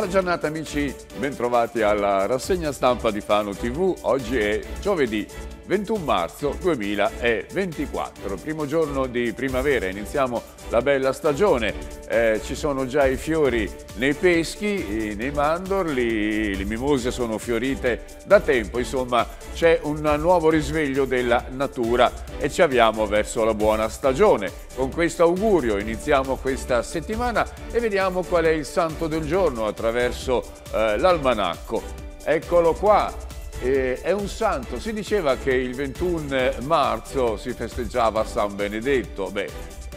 Buona giornata amici, bentrovati alla rassegna stampa di Fano TV. Oggi è giovedì 21 marzo 2024, primo giorno di primavera, iniziamo la bella stagione, eh, ci sono già i fiori nei peschi, nei mandorli, le mimose sono fiorite da tempo, insomma c'è un nuovo risveglio della natura e ci avviamo verso la buona stagione. Con questo augurio iniziamo questa settimana e vediamo qual è il santo del giorno attraverso eh, l'almanacco. Eccolo qua, eh, è un santo, si diceva che il 21 marzo si festeggiava San Benedetto, beh,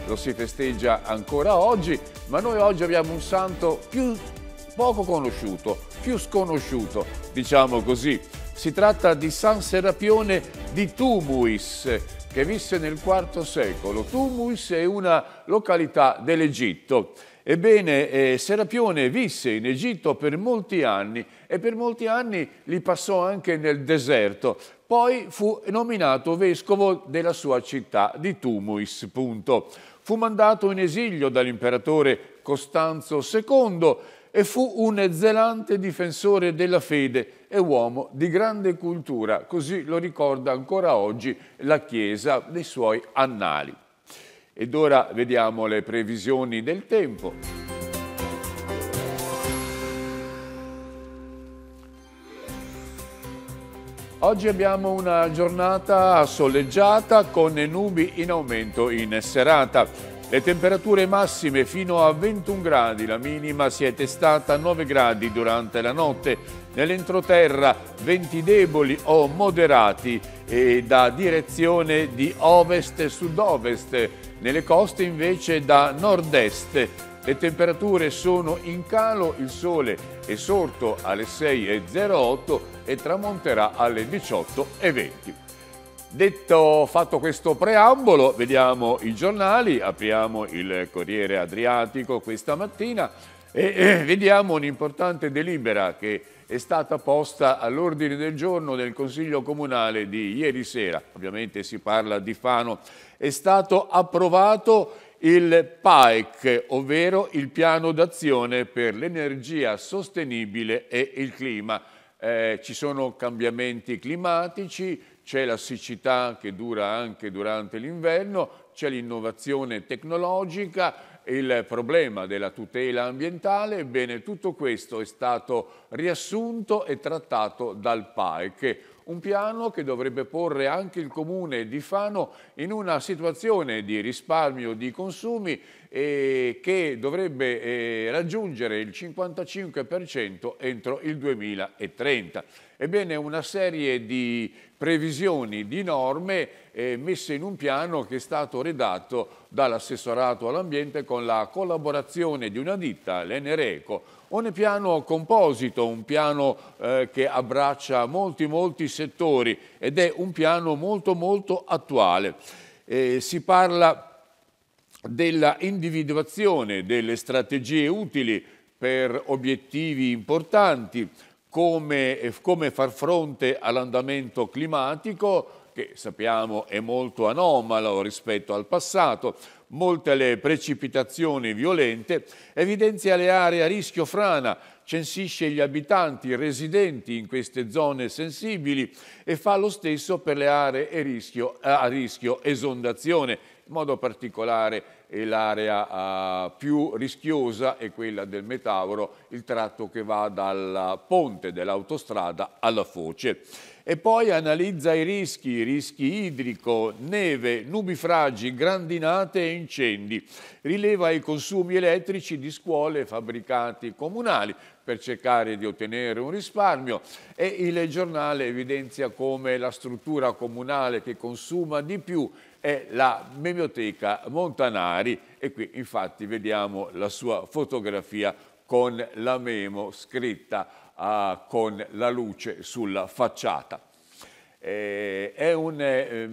lo si festeggia ancora oggi, ma noi oggi abbiamo un santo più poco conosciuto, più sconosciuto, diciamo così. Si tratta di San Serapione di Tumuis, che visse nel IV secolo. Tumuis è una località dell'Egitto. Ebbene, eh, Serapione visse in Egitto per molti anni e per molti anni li passò anche nel deserto. Poi fu nominato vescovo della sua città di Tumuis. Punto. Fu mandato in esilio dall'imperatore Costanzo II e fu un zelante difensore della fede e uomo di grande cultura, così lo ricorda ancora oggi la Chiesa nei suoi annali. Ed ora vediamo le previsioni del tempo. Oggi abbiamo una giornata soleggiata con nubi in aumento in serata. Le temperature massime fino a 21 gradi, la minima si è testata a 9 gradi durante la notte. Nell'entroterra venti deboli o moderati e da direzione di ovest-sud-ovest nelle coste invece da nord-est le temperature sono in calo, il sole è sorto alle 6.08 e tramonterà alle 18.20. Detto, fatto questo preambolo, vediamo i giornali, apriamo il Corriere Adriatico questa mattina e eh, vediamo un'importante delibera che è stata posta all'ordine del giorno del Consiglio Comunale di ieri sera, ovviamente si parla di Fano, è stato approvato il PAEC, ovvero il Piano d'Azione per l'Energia Sostenibile e il Clima. Eh, ci sono cambiamenti climatici, c'è la siccità che dura anche durante l'inverno, c'è l'innovazione tecnologica, il problema della tutela ambientale, ebbene tutto questo è stato riassunto e trattato dal PAEC, un piano che dovrebbe porre anche il comune di Fano in una situazione di risparmio di consumi e che dovrebbe eh, raggiungere il 55% entro il 2030. Ebbene, una serie di previsioni, di norme eh, messe in un piano che è stato redatto dall'assessorato all'ambiente con la collaborazione di una ditta, l'Enereco, un piano composito, un piano eh, che abbraccia molti molti settori ed è un piano molto molto attuale. Eh, si parla della individuazione delle strategie utili per obiettivi importanti, come, eh, come far fronte all'andamento climatico, che sappiamo è molto anomalo rispetto al passato, molte le precipitazioni violente, evidenzia le aree a rischio frana, censisce gli abitanti residenti in queste zone sensibili e fa lo stesso per le aree a rischio, a rischio esondazione. In modo particolare l'area uh, più rischiosa è quella del Metauro, il tratto che va dal ponte dell'autostrada alla foce e poi analizza i rischi, rischi idrico, neve, nubifragi, grandinate e incendi. Rileva i consumi elettrici di scuole e fabbricati comunali per cercare di ottenere un risparmio e il giornale evidenzia come la struttura comunale che consuma di più è la Biblioteca Montanari e qui infatti vediamo la sua fotografia con la memo scritta uh, con la luce sulla facciata. Eh, è un eh,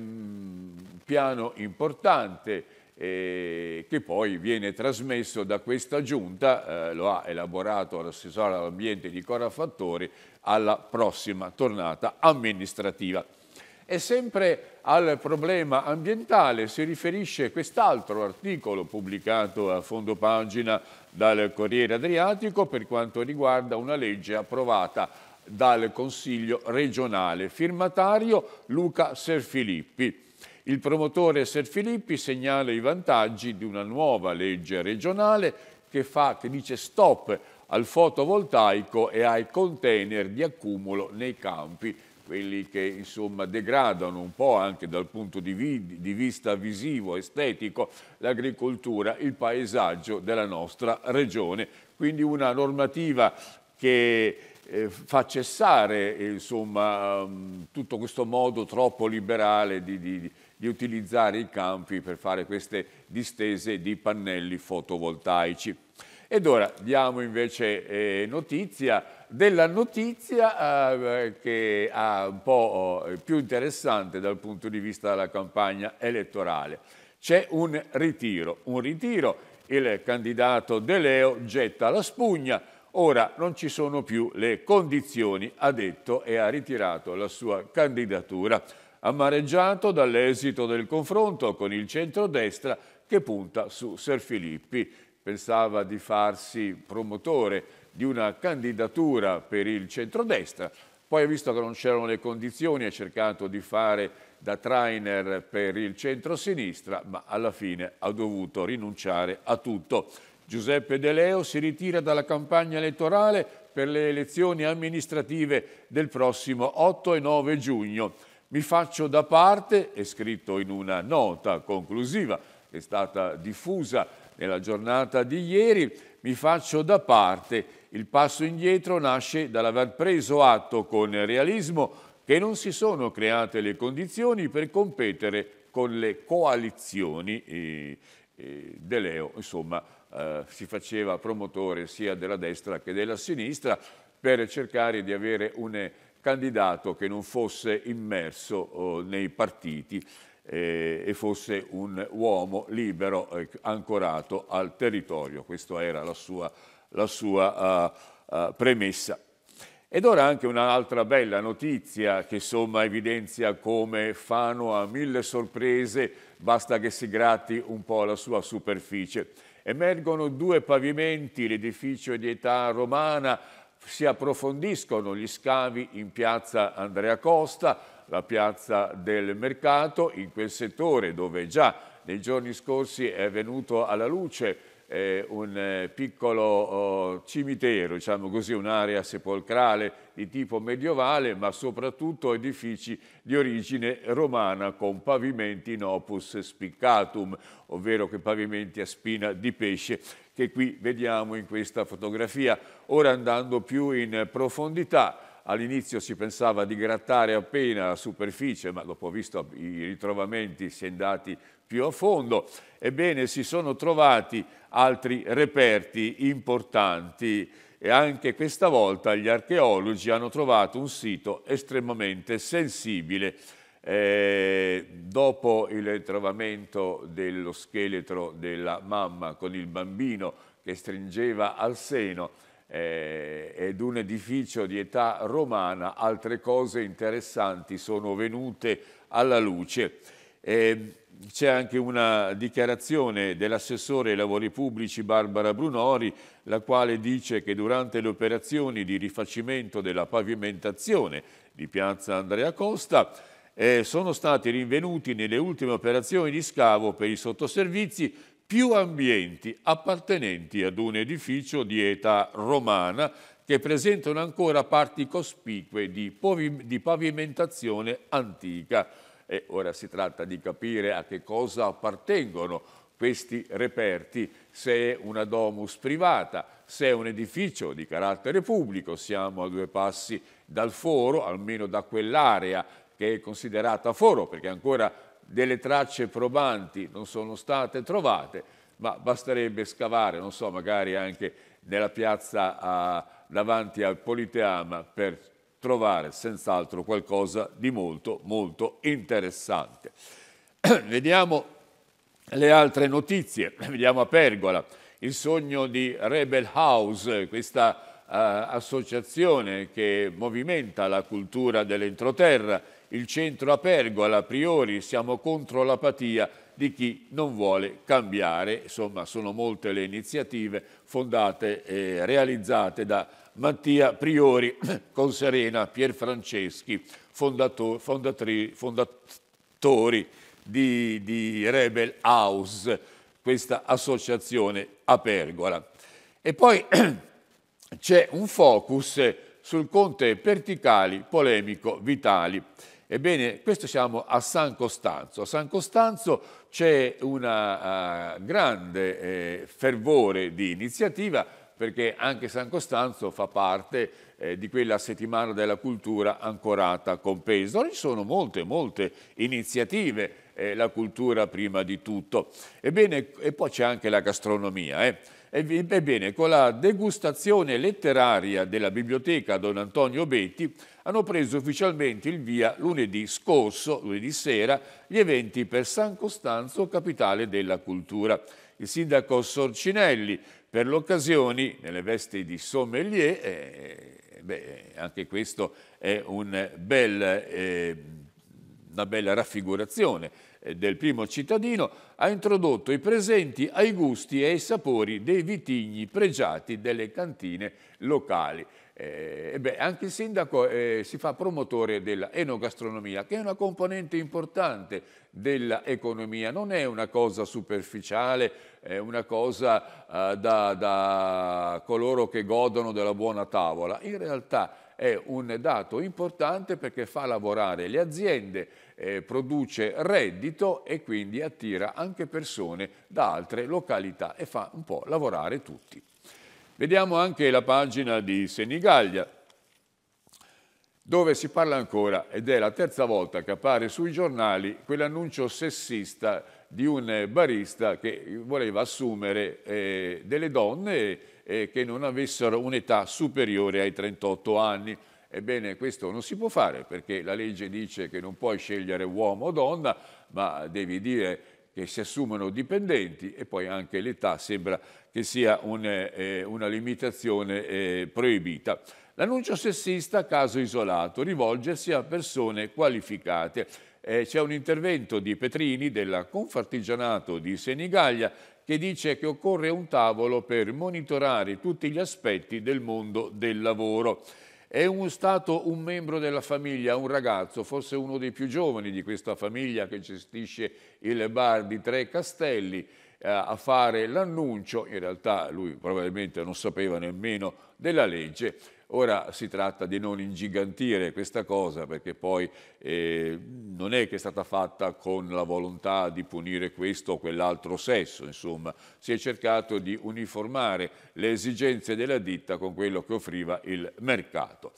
piano importante eh, che poi viene trasmesso da questa giunta, eh, lo ha elaborato l'assessore all'ambiente di Cora Fattori, alla prossima tornata amministrativa. E sempre al problema ambientale si riferisce quest'altro articolo pubblicato a fondo pagina dal Corriere Adriatico per quanto riguarda una legge approvata dal Consiglio regionale, firmatario Luca Serfilippi. Il promotore Serfilippi segnala i vantaggi di una nuova legge regionale che, fa, che dice stop al fotovoltaico e ai container di accumulo nei campi quelli che insomma degradano un po' anche dal punto di, vi di vista visivo, estetico, l'agricoltura, il paesaggio della nostra regione. Quindi una normativa che eh, fa cessare insomma, um, tutto questo modo troppo liberale di, di, di utilizzare i campi per fare queste distese di pannelli fotovoltaici. Ed ora diamo invece eh, notizia della notizia eh, che è un po' eh, più interessante dal punto di vista della campagna elettorale. C'è un ritiro, un ritiro, il candidato De Leo getta la spugna, ora non ci sono più le condizioni, ha detto e ha ritirato la sua candidatura, amareggiato dall'esito del confronto con il centrodestra che punta su Serfilippi. Pensava di farsi promotore di una candidatura per il centrodestra, poi ha visto che non c'erano le condizioni, ha cercato di fare da trainer per il centro-sinistra, ma alla fine ha dovuto rinunciare a tutto. Giuseppe De Leo si ritira dalla campagna elettorale per le elezioni amministrative del prossimo 8 e 9 giugno. Mi faccio da parte, è scritto in una nota conclusiva è stata diffusa nella giornata di ieri, mi faccio da parte il passo indietro nasce dall'aver preso atto con realismo che non si sono create le condizioni per competere con le coalizioni. E, e De Leo, insomma, eh, si faceva promotore sia della destra che della sinistra per cercare di avere un candidato che non fosse immerso oh, nei partiti eh, e fosse un uomo libero, eh, ancorato al territorio. Questa era la sua la sua uh, uh, premessa. Ed ora anche un'altra bella notizia che insomma evidenzia come Fano ha mille sorprese, basta che si gratti un po' la sua superficie. Emergono due pavimenti, l'edificio di età romana, si approfondiscono gli scavi in piazza Andrea Costa, la piazza del mercato, in quel settore dove già nei giorni scorsi è venuto alla luce eh, un piccolo oh, cimitero, diciamo così, un'area sepolcrale di tipo medievale, ma soprattutto edifici di origine romana con pavimenti in opus spiccatum, ovvero che pavimenti a spina di pesce, che qui vediamo in questa fotografia. Ora andando più in profondità, All'inizio si pensava di grattare appena la superficie, ma dopo visto i ritrovamenti si è andati più a fondo. Ebbene, si sono trovati altri reperti importanti e anche questa volta gli archeologi hanno trovato un sito estremamente sensibile. Eh, dopo il trovamento dello scheletro della mamma con il bambino che stringeva al seno, eh, ed un edificio di età romana, altre cose interessanti sono venute alla luce. Eh, c'è anche una dichiarazione dell'assessore ai lavori pubblici Barbara Brunori, la quale dice che durante le operazioni di rifacimento della pavimentazione di piazza Andrea Costa eh, sono stati rinvenuti nelle ultime operazioni di scavo per i sottoservizi più ambienti appartenenti ad un edificio di età romana che presentano ancora parti cospicue di, di pavimentazione antica. E ora si tratta di capire a che cosa appartengono questi reperti, se è una domus privata, se è un edificio di carattere pubblico, siamo a due passi dal foro, almeno da quell'area che è considerata foro, perché ancora delle tracce probanti non sono state trovate, ma basterebbe scavare, non so, magari anche nella piazza a, davanti al Politeama per trovare senz'altro qualcosa di molto, molto interessante. Vediamo le altre notizie, vediamo a Pergola, il sogno di Rebel House, questa uh, associazione che movimenta la cultura dell'entroterra il centro a Pergola, a priori siamo contro l'apatia di chi non vuole cambiare. Insomma, sono molte le iniziative fondate e realizzate da Mattia Priori con Serena Pierfranceschi, fondatori, di, di Rebel House, questa associazione a Pergola. E poi c'è un focus sul Conte Perticali, polemico Vitali. Ebbene, questo siamo a San Costanzo. A San Costanzo c'è un uh, grande eh, fervore di iniziativa perché anche San Costanzo fa parte eh, di quella settimana della cultura ancorata con Pesaro. Ci sono molte, molte iniziative, eh, la cultura prima di tutto. Ebbene, e poi c'è anche la gastronomia. Eh. Ebbene, con la degustazione letteraria della biblioteca Don Antonio Betti hanno preso ufficialmente il via lunedì scorso, lunedì sera, gli eventi per San Costanzo, capitale della cultura. Il sindaco Sorcinelli, per l'occasione, nelle vesti di sommelier, eh, beh, anche questo è un bel, eh, una bella raffigurazione eh, del primo cittadino, ha introdotto i presenti ai gusti e ai sapori dei vitigni pregiati delle cantine locali. Eh, beh, anche il sindaco eh, si fa promotore della enogastronomia, che è una componente importante dell'economia, non è una cosa superficiale, è una cosa eh, da, da coloro che godono della buona tavola. In realtà è un dato importante perché fa lavorare le aziende, eh, produce reddito e quindi attira anche persone da altre località e fa un po' lavorare tutti. Vediamo anche la pagina di Senigallia, dove si parla ancora, ed è la terza volta che appare sui giornali, quell'annuncio sessista di un barista che voleva assumere eh, delle donne eh, che non avessero un'età superiore ai 38 anni. Ebbene, questo non si può fare perché la legge dice che non puoi scegliere uomo o donna, ma devi dire che si assumono dipendenti e poi anche l'età sembra che sia un, eh, una limitazione eh, proibita. L'annuncio sessista, caso isolato, rivolgersi a persone qualificate. Eh, c'è un intervento di Petrini della Confartigianato di Senigallia che dice che occorre un tavolo per monitorare tutti gli aspetti del mondo del lavoro. È un stato un membro della famiglia, un ragazzo, forse uno dei più giovani di questa famiglia che gestisce il bar di Tre Castelli, eh, a fare l'annuncio, in realtà lui probabilmente non sapeva nemmeno della legge, Ora si tratta di non ingigantire questa cosa perché poi eh, non è che è stata fatta con la volontà di punire questo o quell'altro sesso, insomma, si è cercato di uniformare le esigenze della ditta con quello che offriva il mercato.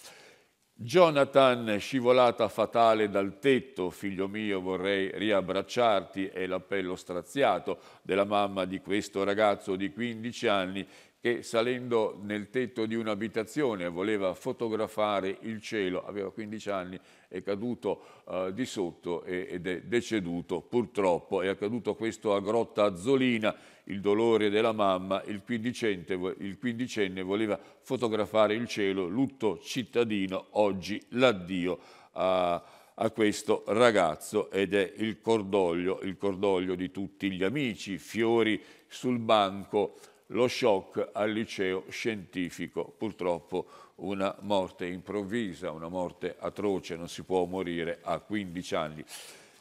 Jonathan, scivolata fatale dal tetto, figlio mio vorrei riabbracciarti, è l'appello straziato della mamma di questo ragazzo di 15 anni che salendo nel tetto di un'abitazione voleva fotografare il cielo, aveva 15 anni, è caduto uh, di sotto ed è deceduto purtroppo. È accaduto questo a Grotta Azzolina, il dolore della mamma, il, il quindicenne voleva fotografare il cielo, lutto cittadino, oggi l'addio a, a questo ragazzo ed è il cordoglio, il cordoglio di tutti gli amici, fiori sul banco, lo shock al liceo scientifico. Purtroppo una morte improvvisa, una morte atroce, non si può morire a 15 anni.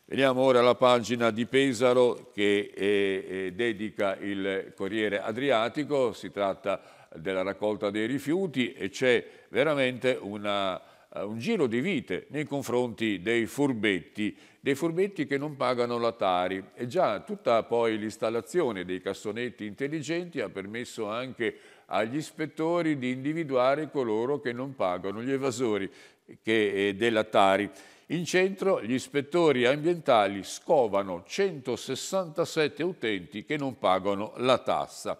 Veniamo ora alla pagina di Pesaro che è, è, dedica il Corriere Adriatico, si tratta della raccolta dei rifiuti e c'è veramente una uh, un giro di vite nei confronti dei furbetti, dei furbetti che non pagano la Tari. E già tutta poi l'installazione dei cassonetti intelligenti ha permesso anche agli ispettori di individuare coloro che non pagano, gli evasori che, eh, della Tari. In centro gli ispettori ambientali scovano 167 utenti che non pagano la tassa.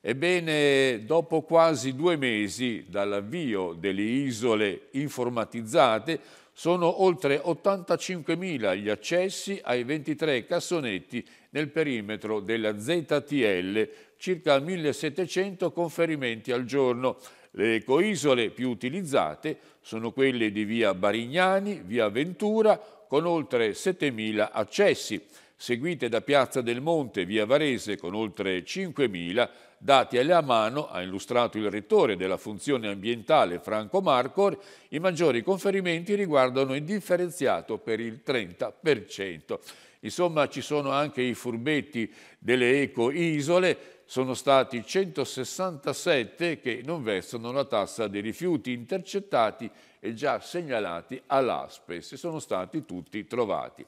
Ebbene, dopo quasi due mesi dall'avvio delle isole informatizzate, sono oltre 85.000 gli accessi ai 23 cassonetti nel perimetro della ZTL, circa 1.700 conferimenti al giorno. Le ecoisole più utilizzate sono quelle di via Barignani, via Ventura, con oltre 7.000 accessi, seguite da Piazza del Monte, via Varese, con oltre 5.000, dati alla mano, ha illustrato il rettore della funzione ambientale Franco Marcor, i maggiori conferimenti riguardano il differenziato per il 30%. Insomma, ci sono anche i furbetti delle eco-isole, sono stati 167 che non versano la tassa dei rifiuti intercettati e già segnalati all'ASPES e sono stati tutti trovati.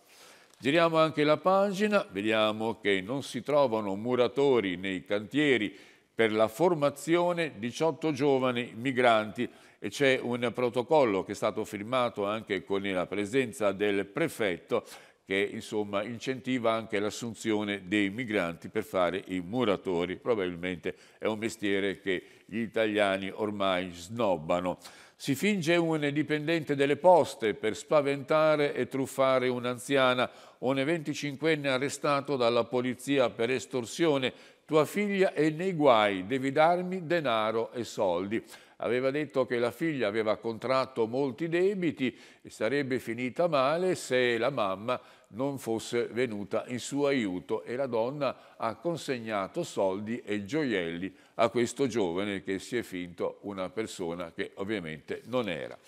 Giriamo anche la pagina, vediamo che non si trovano muratori nei cantieri per la formazione 18 giovani migranti e c'è un protocollo che è stato firmato anche con la presenza del prefetto che insomma incentiva anche l'assunzione dei migranti per fare i muratori. Probabilmente è un mestiere che gli italiani ormai snobbano. Si finge un dipendente delle poste per spaventare e truffare un'anziana. Un 25enne arrestato dalla polizia per estorsione. Tua figlia è nei guai, devi darmi denaro e soldi aveva detto che la figlia aveva contratto molti debiti e sarebbe finita male se la mamma non fosse venuta in suo aiuto e la donna ha consegnato soldi e gioielli a questo giovane che si è finto una persona che ovviamente non era.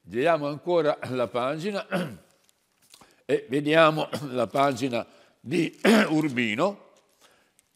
Giriamo ancora la pagina e vediamo la pagina di Urbino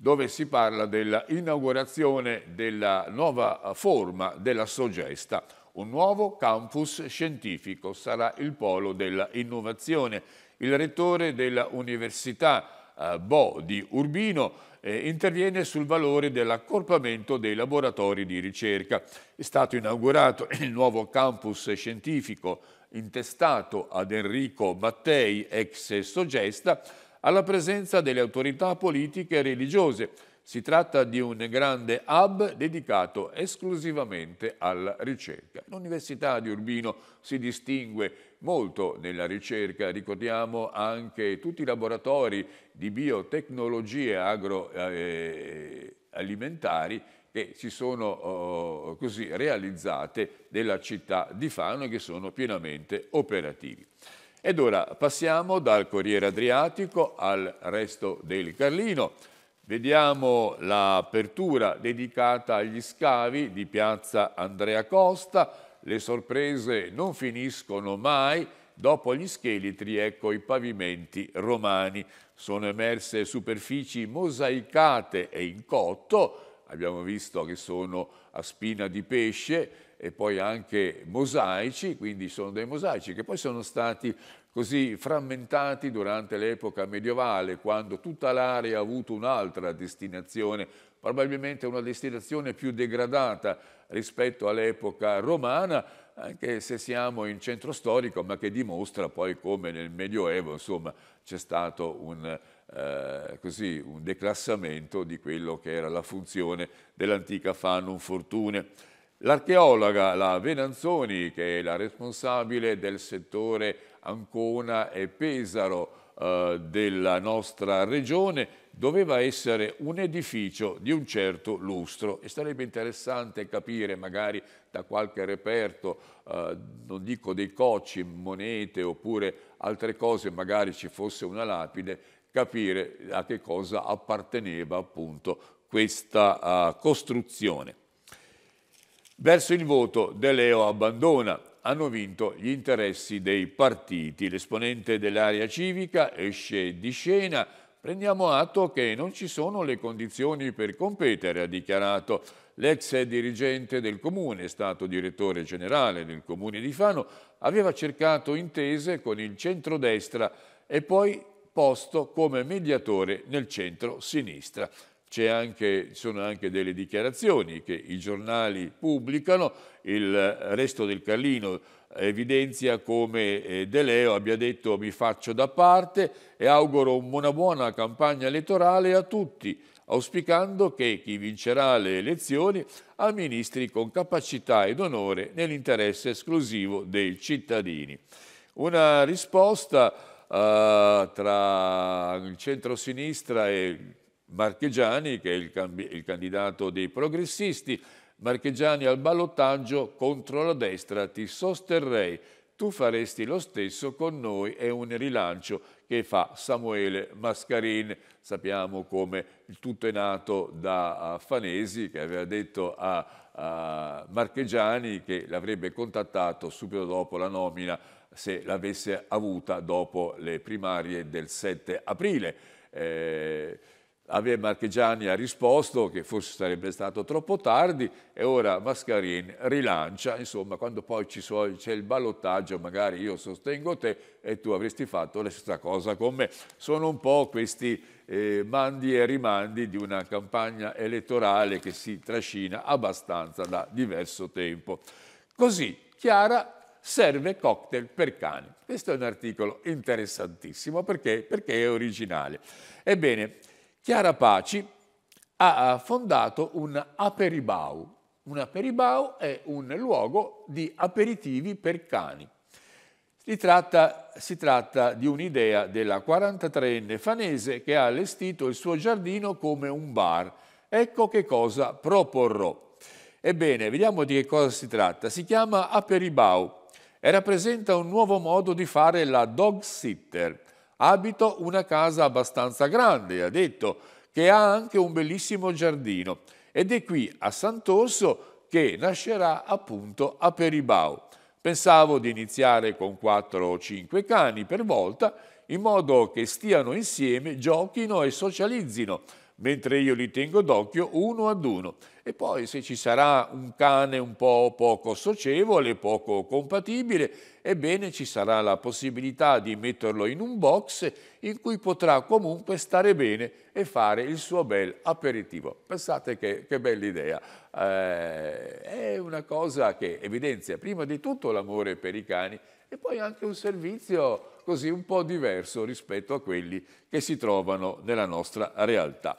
dove si parla dell'inaugurazione della nuova forma della Sogesta. Un nuovo campus scientifico sarà il polo dell'innovazione. Il rettore dell'Università eh, Bo di Urbino eh, interviene sul valore dell'accorpamento dei laboratori di ricerca. È stato inaugurato il nuovo campus scientifico intestato ad Enrico Mattei, ex Sogesta, alla presenza delle autorità politiche e religiose. Si tratta di un grande hub dedicato esclusivamente alla ricerca. L'Università di Urbino si distingue molto nella ricerca, ricordiamo anche tutti i laboratori di biotecnologie agroalimentari eh, che si sono oh, così realizzate nella città di Fano e che sono pienamente operativi. Ed ora passiamo dal Corriere Adriatico al resto del Carlino. Vediamo l'apertura dedicata agli scavi di piazza Andrea Costa. Le sorprese non finiscono mai. Dopo gli scheletri, ecco i pavimenti romani. Sono emerse superfici mosaicate e in cotto. Abbiamo visto che sono a spina di pesce e poi anche mosaici, quindi sono dei mosaici che poi sono stati così frammentati durante l'epoca medievale, quando tutta l'area ha avuto un'altra destinazione, probabilmente una destinazione più degradata rispetto all'epoca romana, anche se siamo in centro storico, ma che dimostra poi come nel Medioevo c'è stato un, eh, così, un declassamento di quello che era la funzione dell'antica Fanum Fortune. L'archeologa, la Venanzoni, che è la responsabile del settore Ancona e Pesaro eh, della nostra regione, doveva essere un edificio di un certo lustro e sarebbe interessante capire magari da qualche reperto, eh, non dico dei cocci, monete oppure altre cose, magari ci fosse una lapide, capire a che cosa apparteneva appunto questa uh, costruzione. Verso il voto De Leo abbandona. Hanno vinto gli interessi dei partiti. L'esponente dell'area civica esce di scena. Prendiamo atto che non ci sono le condizioni per competere, ha dichiarato l'ex dirigente del comune, è stato direttore generale del comune di Fano, aveva cercato intese con il centrodestra e poi posto come mediatore nel centro-sinistra anche, ci sono anche delle dichiarazioni che i giornali pubblicano, il resto del Carlino evidenzia come eh, De Leo abbia detto mi faccio da parte e auguro una buona campagna elettorale a tutti, auspicando che chi vincerà le elezioni amministri con capacità ed onore nell'interesse esclusivo dei cittadini. Una risposta uh, tra il centro-sinistra e Marchegiani, che è il, il candidato dei progressisti, Marchegiani al ballottaggio contro la destra ti sosterrei. Tu faresti lo stesso con noi, è un rilancio che fa Samuele Mascarin. Sappiamo come il tutto è nato da Fanesi che aveva detto a, a Marchegiani che l'avrebbe contattato subito dopo la nomina se l'avesse avuta dopo le primarie del 7 aprile. Eh, Javier Marchegiani ha risposto che forse sarebbe stato troppo tardi e ora Mascarin rilancia, insomma quando poi c'è il ballottaggio magari io sostengo te e tu avresti fatto la stessa cosa con me. Sono un po' questi eh, mandi e rimandi di una campagna elettorale che si trascina abbastanza da diverso tempo. Così Chiara serve cocktail per cani. Questo è un articolo interessantissimo perché, perché è originale. Ebbene, Chiara Paci ha fondato un aperibau. Un aperibau è un luogo di aperitivi per cani. Si tratta, si tratta di un'idea della 43enne fanese che ha allestito il suo giardino come un bar. Ecco che cosa proporrò. Ebbene, vediamo di che cosa si tratta. Si chiama Aperibau e rappresenta un nuovo modo di fare la dog sitter. Abito una casa abbastanza grande, ha detto, che ha anche un bellissimo giardino ed è qui a Sant'Orso che nascerà appunto a Peribau. Pensavo di iniziare con 4 o 5 cani per volta in modo che stiano insieme, giochino e socializzino mentre io li tengo d'occhio uno ad uno. E poi se ci sarà un cane un po' poco socievole, poco compatibile, ebbene ci sarà la possibilità di metterlo in un box in cui potrà comunque stare bene e fare il suo bel aperitivo. Pensate che, che bella idea. Eh, è una cosa che evidenzia prima di tutto l'amore per i cani e poi anche un servizio così un po' diverso rispetto a quelli che si trovano nella nostra realtà.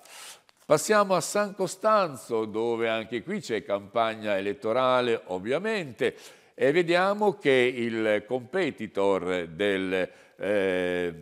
Passiamo a San Costanzo, dove anche qui c'è campagna elettorale, ovviamente, e vediamo che il competitor del, eh,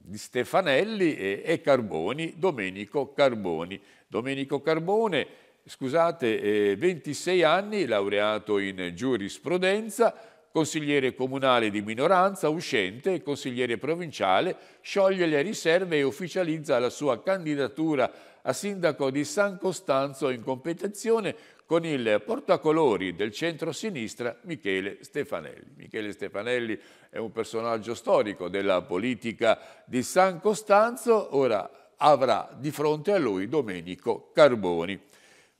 di Stefanelli è, Carboni, Domenico Carboni. Domenico Carbone, scusate, eh, 26 anni, laureato in giurisprudenza, consigliere comunale di minoranza, uscente e consigliere provinciale, scioglie le riserve e ufficializza la sua candidatura a sindaco di San Costanzo in competizione con il portacolori del centro-sinistra Michele Stefanelli. Michele Stefanelli è un personaggio storico della politica di San Costanzo, ora avrà di fronte a lui Domenico Carboni.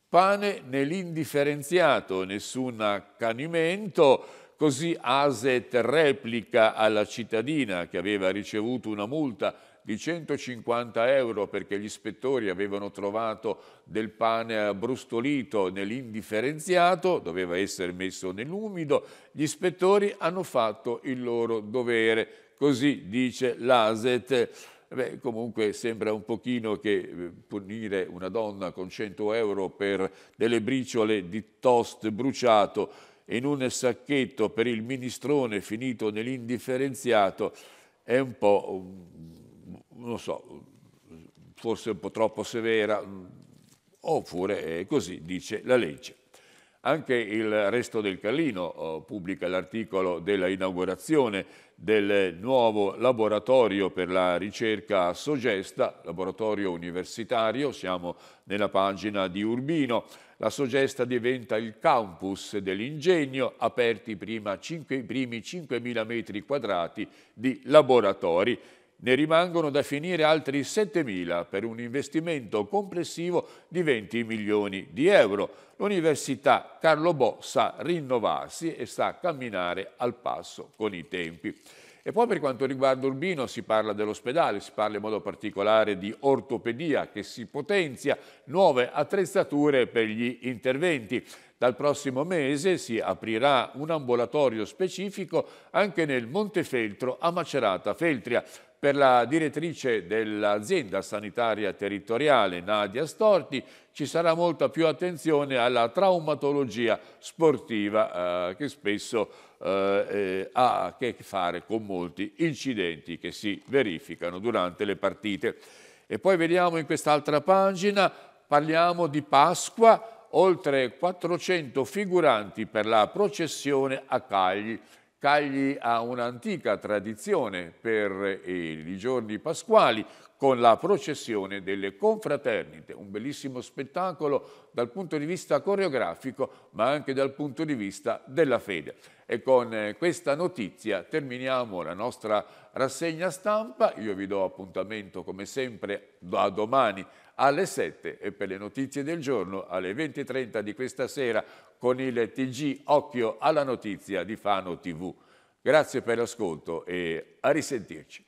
Pane nell'indifferenziato, nessun accanimento, Così Aset replica alla cittadina che aveva ricevuto una multa di 150 euro perché gli ispettori avevano trovato del pane abbrustolito nell'indifferenziato, doveva essere messo nell'umido, gli ispettori hanno fatto il loro dovere, così dice l'Aset. Beh, comunque sembra un pochino che eh, punire una donna con 100 euro per delle briciole di toast bruciato in un sacchetto per il minestrone finito nell'indifferenziato è un po', non so, forse un po' troppo severa, oppure è così dice la legge. Anche il resto del Carlino oh, pubblica l'articolo della inaugurazione del nuovo laboratorio per la ricerca Sogesta, laboratorio universitario, siamo nella pagina di Urbino. La Sogesta diventa il campus dell'ingegno, aperti prima 5, i primi 5.000 metri quadrati di laboratori ne rimangono da finire altri 7.000 per un investimento complessivo di 20 milioni di euro. L'Università Carlo Bo sa rinnovarsi e sa camminare al passo con i tempi. E poi per quanto riguarda Urbino si parla dell'ospedale, si parla in modo particolare di ortopedia che si potenzia, nuove attrezzature per gli interventi. Dal prossimo mese si aprirà un ambulatorio specifico anche nel Montefeltro a Macerata Feltria per la direttrice dell'azienda sanitaria territoriale Nadia Storti ci sarà molta più attenzione alla traumatologia sportiva eh, che spesso eh, eh, ha a che fare con molti incidenti che si verificano durante le partite. E poi vediamo in quest'altra pagina, parliamo di Pasqua, oltre 400 figuranti per la processione a Cagli. Cagli ha un'antica tradizione per i giorni pasquali con la processione delle confraternite, un bellissimo spettacolo dal punto di vista coreografico ma anche dal punto di vista della fede. E con eh, questa notizia terminiamo la nostra rassegna stampa, io vi do appuntamento come sempre a domani alle 7 e per le notizie del giorno alle 20.30 di questa sera con il TG Occhio alla Notizia di Fano TV. Grazie per l'ascolto e a risentirci.